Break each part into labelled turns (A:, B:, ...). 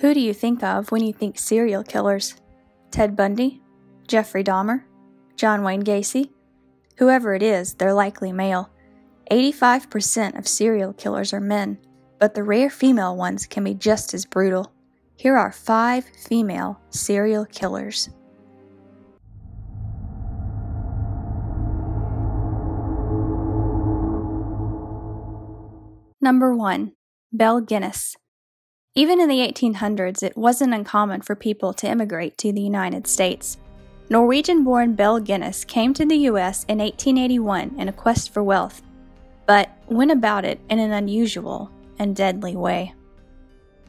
A: Who do you think of when you think serial killers? Ted Bundy? Jeffrey Dahmer? John Wayne Gacy? Whoever it is, they're likely male. 85% of serial killers are men, but the rare female ones can be just as brutal. Here are five female serial killers. Number 1. Belle Gunness. Even in the 1800s, it wasn't uncommon for people to immigrate to the United States. Norwegian born Belle Gunness came to the U.S. in 1881 in a quest for wealth, but went about it in an unusual and deadly way.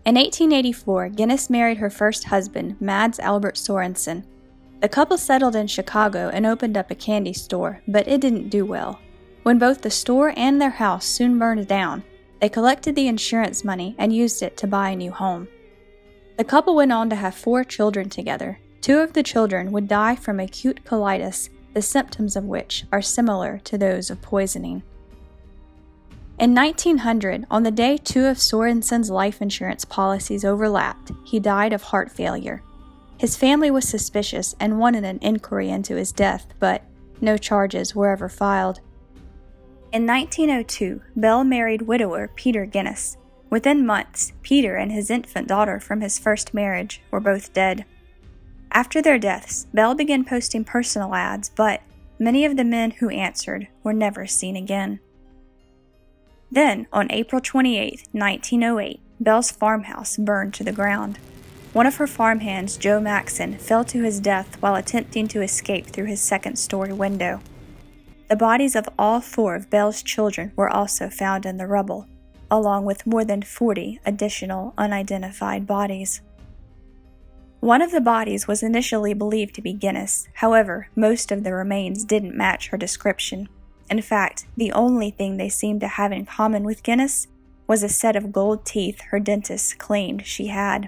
A: In 1884, Gunness married her first husband, Mads Albert Sorensen. The couple settled in Chicago and opened up a candy store, but it didn't do well. When both the store and their house soon burned down, they collected the insurance money and used it to buy a new home. The couple went on to have four children together. Two of the children would die from acute colitis, the symptoms of which are similar to those of poisoning. In 1900, on the day two of Sorensen's life insurance policies overlapped, he died of heart failure. His family was suspicious and wanted an inquiry into his death, but no charges were ever filed. In 1902, Belle married widower Peter Gunness. Within months, Peter and his infant daughter from his first marriage were both dead. After their deaths, Belle began posting personal ads, but many of the men who answered were never seen again. Then, on April 28, 1908, Belle's farmhouse burned to the ground. One of her farmhands, Joe Maxon, fell to his death while attempting to escape through his second story window. The bodies of all four of Belle's children were also found in the rubble, along with more than 40 additional unidentified bodies. One of the bodies was initially believed to be Gunness, however, most of the remains didn't match her description. In fact, the only thing they seemed to have in common with Gunness was a set of gold teeth her dentist claimed she had.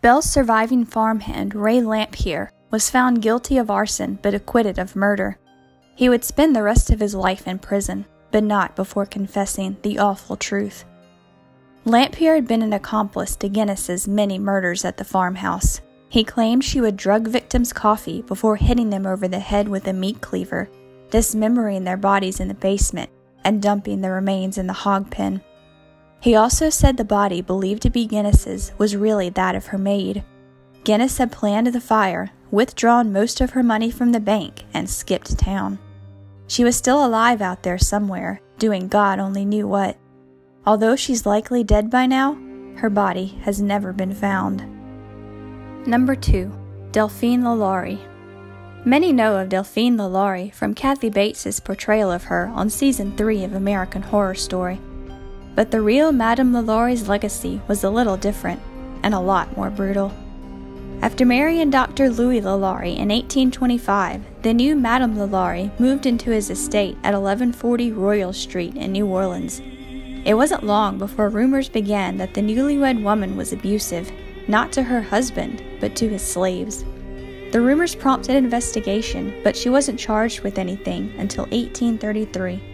A: Belle's surviving farmhand, Ray Lamphere, was found guilty of arson but acquitted of murder. He would spend the rest of his life in prison, but not before confessing the awful truth. Lamphere had been an accomplice to Gunness's many murders at the farmhouse. He claimed she would drug victims' coffee before hitting them over the head with a meat cleaver, dismembering their bodies in the basement, and dumping the remains in the hog pen. He also said the body believed to be Gunness's was really that of her maid. Gunness had planned the fire, withdrawn most of her money from the bank, and skipped town. She was still alive out there somewhere, doing God only knew what. Although she's likely dead by now, her body has never been found. Number 2. Delphine LaLaurie. Many know of Delphine LaLaurie from Kathy Bates' portrayal of her on season 3 of American Horror Story. But the real Madame LaLaurie's legacy was a little different and a lot more brutal. After marrying Dr. Louis LaLaurie in 1825, the new Madame LaLaurie moved into his estate at 1140 Royal Street in New Orleans. It wasn't long before rumors began that the newlywed woman was abusive, not to her husband, but to his slaves. The rumors prompted investigation, but she wasn't charged with anything until 1833.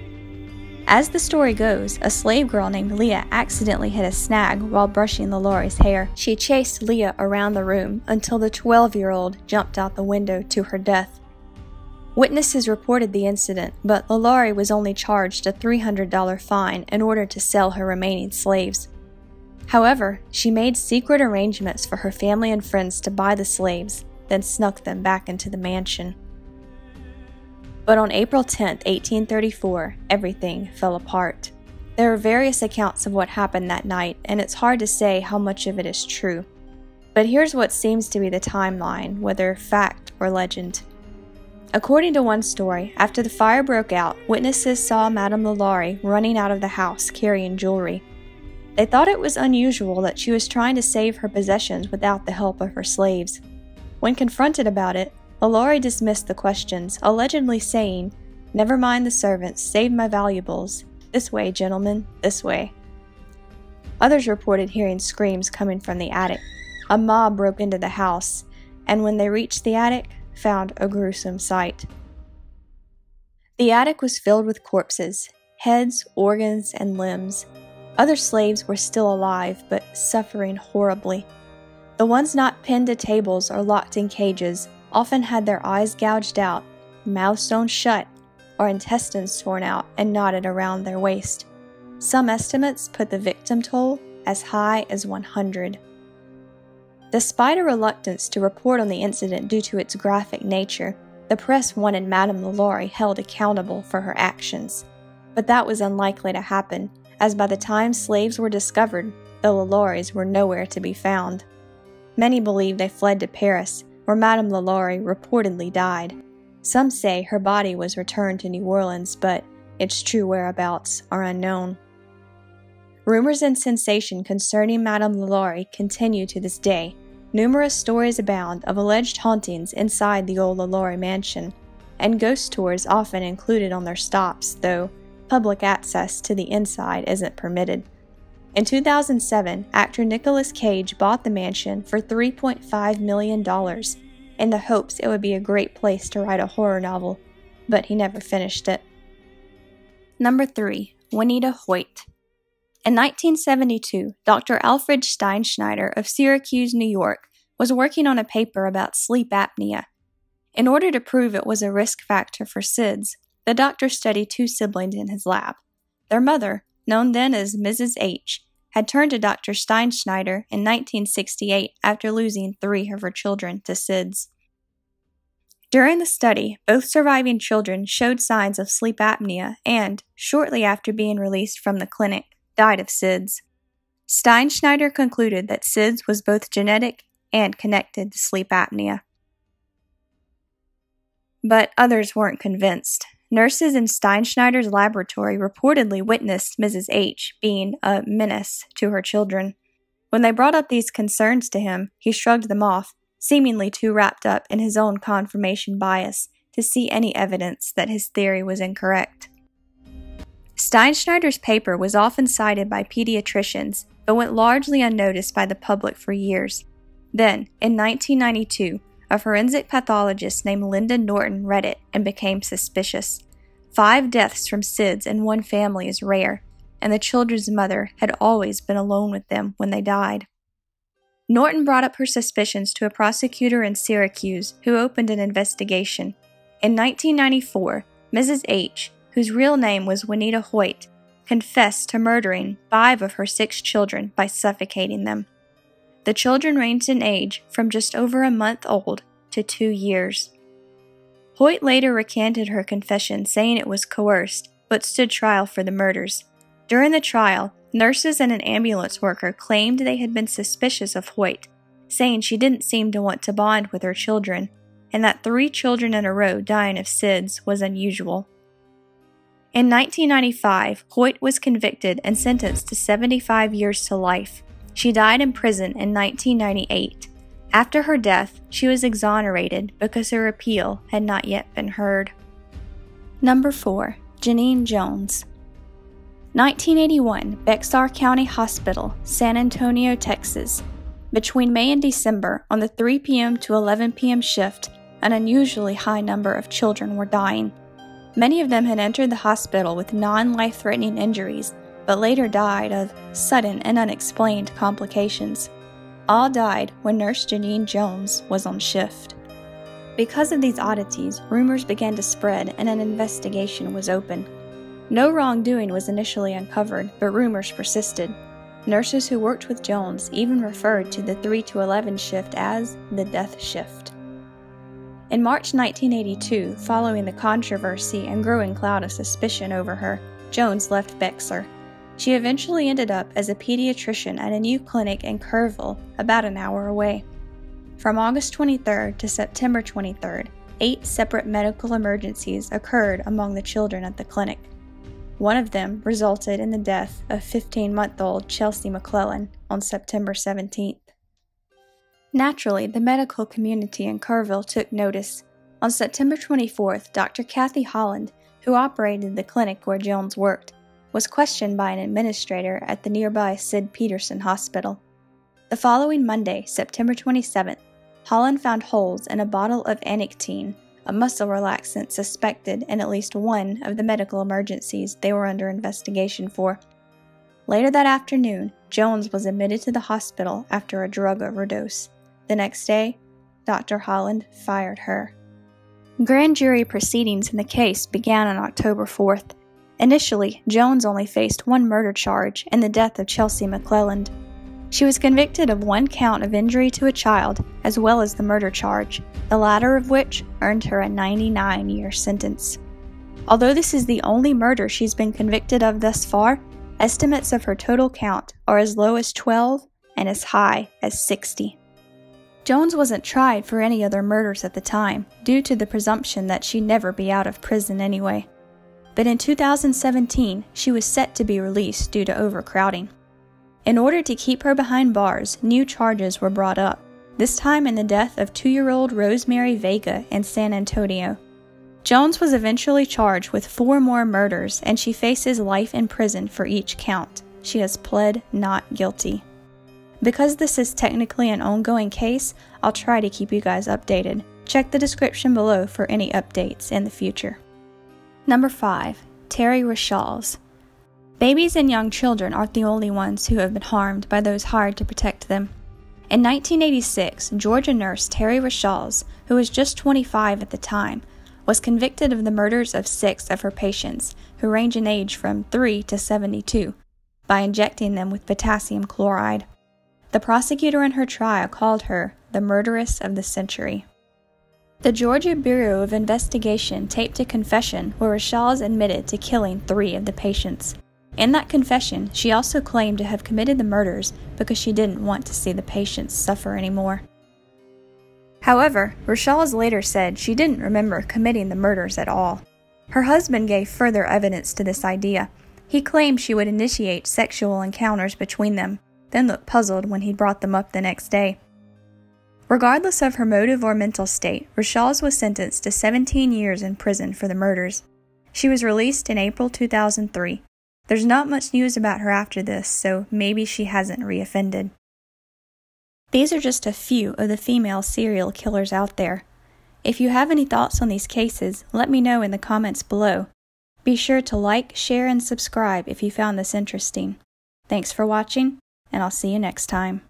A: As the story goes, a slave girl named Leah accidentally hit a snag while brushing LaLaurie's hair. She chased Leah around the room until the 12 year old jumped out the window to her death. Witnesses reported the incident, but LaLaurie was only charged a $300 fine in order to sell her remaining slaves. However, she made secret arrangements for her family and friends to buy the slaves, then snuck them back into the mansion. But on April 10, 1834, everything fell apart. There are various accounts of what happened that night, and it's hard to say how much of it is true. But here's what seems to be the timeline, whether fact or legend. According to one story, after the fire broke out, witnesses saw Madame LaLaurie running out of the house carrying jewelry. They thought it was unusual that she was trying to save her possessions without the help of her slaves. When confronted about it, LaLaurie dismissed the questions, allegedly saying, Never mind the servants, save my valuables. This way, gentlemen, this way. Others reported hearing screams coming from the attic. A mob broke into the house, and when they reached the attic, found a gruesome sight. The attic was filled with corpses, heads, organs, and limbs. Other slaves were still alive, but suffering horribly. The ones not pinned to tables or locked in cages often had their eyes gouged out, mouths sewn shut, or intestines torn out and knotted around their waist. Some estimates put the victim toll as high as 100. Despite a reluctance to report on the incident due to its graphic nature, the press wanted Madame LaLaurie held accountable for her actions. But that was unlikely to happen, as by the time slaves were discovered, the LaLauries were nowhere to be found. Many believe they fled to Paris, where Madame LaLaurie reportedly died. Some say her body was returned to New Orleans, but its true whereabouts are unknown. Rumors and sensation concerning Madame LaLaurie continue to this day. Numerous stories abound of alleged hauntings inside the old LaLaurie mansion, and ghost tours often included on their stops, though public access to the inside isn't permitted. In 2007, actor Nicolas Cage bought the mansion for $3.5 million in the hopes it would be a great place to write a horror novel, but he never finished it. Number 3. Waneta Hoyt. In 1972, Dr. Alfred Steinschneider of Syracuse, New York, was working on a paper about sleep apnea. In order to prove it was a risk factor for SIDS, the doctor studied two siblings in his lab. Their mother, known then as Mrs. H, had turned to Dr. Steinschneider in 1968 after losing three of her children to SIDS. During the study, both surviving children showed signs of sleep apnea and, shortly after being released from the clinic, died of SIDS. Steinschneider concluded that SIDS was both genetic and connected to sleep apnea. But others weren't convinced. Nurses in Steinschneider's laboratory reportedly witnessed Mrs. H being a menace to her children. When they brought up these concerns to him, he shrugged them off, seemingly too wrapped up in his own confirmation bias to see any evidence that his theory was incorrect. Steinschneider's paper was often cited by pediatricians, but went largely unnoticed by the public for years. Then, in 1992, a forensic pathologist named Linda Norton read it and became suspicious. Five deaths from SIDS in one family is rare, and the children's mother had always been alone with them when they died. Norton brought up her suspicions to a prosecutor in Syracuse who opened an investigation. In 1994, Mrs. H, whose real name was Waneta Hoyt, confessed to murdering five of her six children by suffocating them. The children ranged in age from just over a month old to two years. Hoyt later recanted her confession, saying it was coerced, but stood trial for the murders. During the trial, nurses and an ambulance worker claimed they had been suspicious of Hoyt, saying she didn't seem to want to bond with her children, and that three children in a row dying of SIDS was unusual. In 1995, Hoyt was convicted and sentenced to 75 years to life. She died in prison in 1998. After her death, she was exonerated because her appeal had not yet been heard. Number 4. Genene Jones 1981, Bexar County Hospital, San Antonio, Texas. Between May and December, on the 3 p.m. to 11 p.m. shift, an unusually high number of children were dying. Many of them had entered the hospital with non life threatening injuries but later died of sudden and unexplained complications. All died when Nurse Genene Jones was on shift. Because of these oddities, rumors began to spread and an investigation was opened. No wrongdoing was initially uncovered, but rumors persisted. Nurses who worked with Jones even referred to the 3 to 11 shift as the death shift. In March 1982, following the controversy and growing cloud of suspicion over her, Jones left Bexar. She eventually ended up as a pediatrician at a new clinic in Kerrville, about an hour away. From August 23rd to September 23rd, eight separate medical emergencies occurred among the children at the clinic. One of them resulted in the death of 15 month old Chelsea McClellan on September 17th. Naturally, the medical community in Kerrville took notice. On September 24th, Dr. Kathy Holland, who operated the clinic where Jones worked, was questioned by an administrator at the nearby Sid Peterson Hospital. The following Monday, September 27th, Holland found holes in a bottle of Anectine, a muscle relaxant suspected in at least one of the medical emergencies they were under investigation for. Later that afternoon, Jones was admitted to the hospital after a drug overdose. The next day, Dr. Holland fired her. Grand jury proceedings in the case began on October 4th. Initially, Jones only faced one murder charge and the death of Chelsea McClellan. She was convicted of one count of injury to a child, as well as the murder charge, the latter of which earned her a 99 year sentence. Although this is the only murder she's been convicted of thus far, estimates of her total count are as low as 12 and as high as 60. Jones wasn't tried for any other murders at the time, due to the presumption that she'd never be out of prison anyway. But in 2017, she was set to be released due to overcrowding. In order to keep her behind bars, new charges were brought up, this time in the death of two year old Rosemary Vega in San Antonio. Jones was eventually charged with four more murders and she faces life in prison for each count. She has pled not guilty. Because this is technically an ongoing case, I'll try to keep you guys updated. Check the description below for any updates in the future. Number 5. Terri Rachals. Babies and young children aren't the only ones who have been harmed by those hired to protect them. In 1986, Georgia nurse Terri Rachals, who was just 25 at the time, was convicted of the murders of six of her patients, who range in age from 3 to 72, by injecting them with potassium chloride. The prosecutor in her trial called her the murderess of the century. The Georgia Bureau of Investigation taped a confession where Rachals admitted to killing three of the patients. In that confession, she also claimed to have committed the murders because she didn't want to see the patients suffer anymore. However, Rachals later said she didn't remember committing the murders at all. Her husband gave further evidence to this idea. He claimed she would initiate sexual encounters between them, then look puzzled when he brought them up the next day. Regardless of her motive or mental state, Rachals was sentenced to 17 years in prison for the murders. She was released in April 2003. There's not much news about her after this, so maybe she hasn't reoffended. These are just a few of the female serial killers out there. If you have any thoughts on these cases, let me know in the comments below. Be sure to like, share, and subscribe if you found this interesting. Thanks for watching, and I'll see you next time.